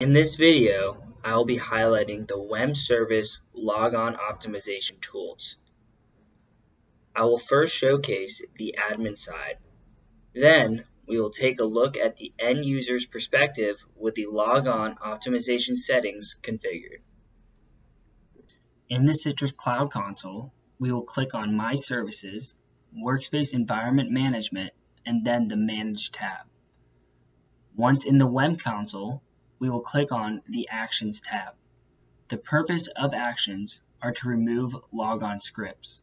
In this video, I will be highlighting the WEM service logon optimization tools. I will first showcase the admin side. Then, we will take a look at the end user's perspective with the logon optimization settings configured. In the Citrix Cloud Console, we will click on My Services, Workspace Environment Management, and then the Manage tab. Once in the WEM console, we will click on the Actions tab. The purpose of Actions are to remove logon scripts.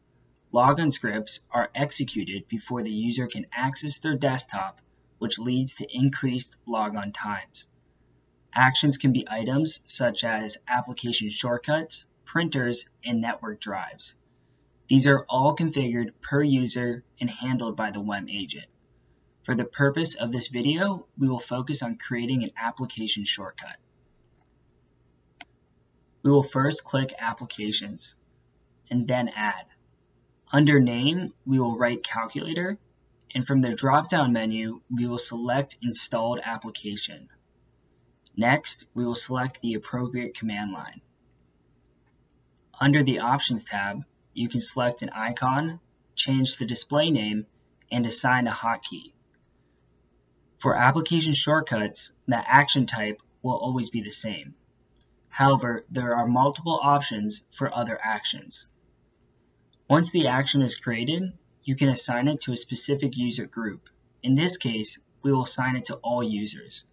Logon scripts are executed before the user can access their desktop, which leads to increased logon times. Actions can be items such as application shortcuts, printers, and network drives. These are all configured per user and handled by the WEM agent. For the purpose of this video, we will focus on creating an application shortcut. We will first click Applications and then Add. Under Name, we will write Calculator, and from the drop-down menu, we will select Installed Application. Next, we will select the appropriate command line. Under the Options tab, you can select an icon, change the display name, and assign a hotkey. For application shortcuts, the action type will always be the same. However, there are multiple options for other actions. Once the action is created, you can assign it to a specific user group. In this case, we will assign it to all users.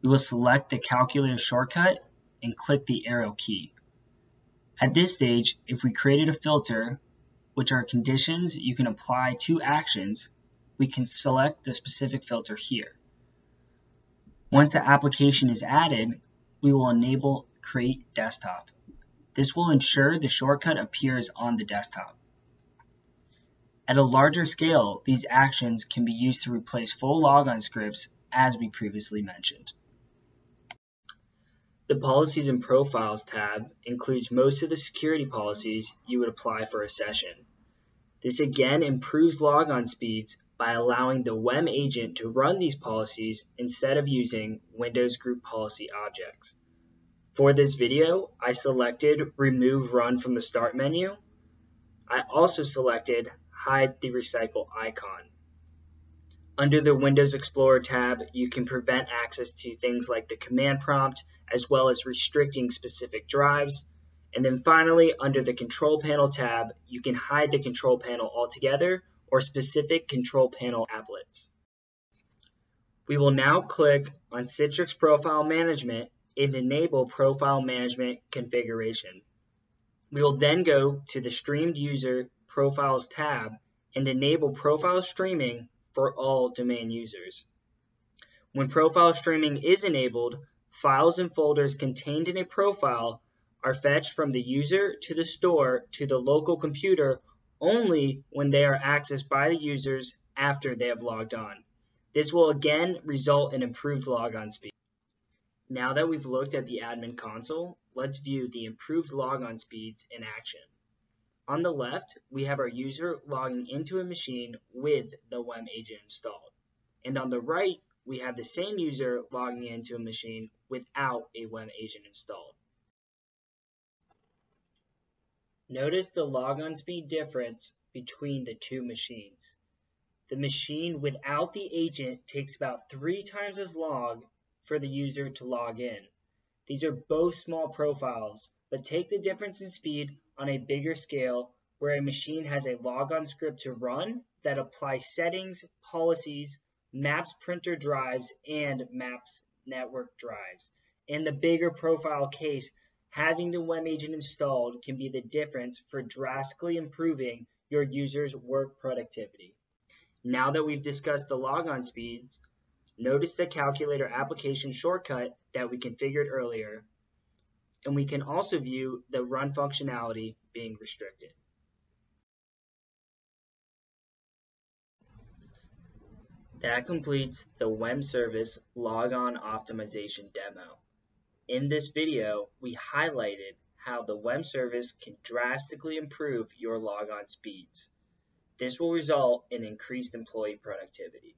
We will select the calculator shortcut and click the arrow key. At this stage, if we created a filter, which are conditions you can apply to actions, we can select the specific filter here. Once the application is added, we will enable Create Desktop. This will ensure the shortcut appears on the desktop. At a larger scale, these actions can be used to replace full logon scripts as we previously mentioned. The Policies and Profiles tab includes most of the security policies you would apply for a session. This again improves logon speeds by allowing the WEM agent to run these policies instead of using Windows Group Policy objects. For this video, I selected Remove Run from the Start menu. I also selected Hide the Recycle icon. Under the Windows Explorer tab, you can prevent access to things like the command prompt, as well as restricting specific drives. And then finally, under the Control Panel tab, you can hide the control panel altogether or specific control panel applets. We will now click on Citrix Profile Management and enable Profile Management configuration. We will then go to the Streamed User Profiles tab and enable profile streaming for all domain users. When profile streaming is enabled, files and folders contained in a profile are fetched from the user to the store to the local computer only when they are accessed by the users after they have logged on. This will again result in improved logon speed. Now that we've looked at the admin console, let's view the improved logon speeds in action. On the left, we have our user logging into a machine with the WEM agent installed. And on the right, we have the same user logging into a machine without a WEM agent installed. Notice the logon speed difference between the two machines. The machine without the agent takes about three times as long for the user to log in. These are both small profiles, but take the difference in speed on a bigger scale where a machine has a logon script to run that applies settings, policies, maps printer drives, and maps network drives. In the bigger profile case, Having the WEM agent installed can be the difference for drastically improving your user's work productivity. Now that we've discussed the logon speeds, notice the calculator application shortcut that we configured earlier, and we can also view the run functionality being restricted. That completes the WEM service logon optimization demo. In this video, we highlighted how the WEM service can drastically improve your logon speeds. This will result in increased employee productivity.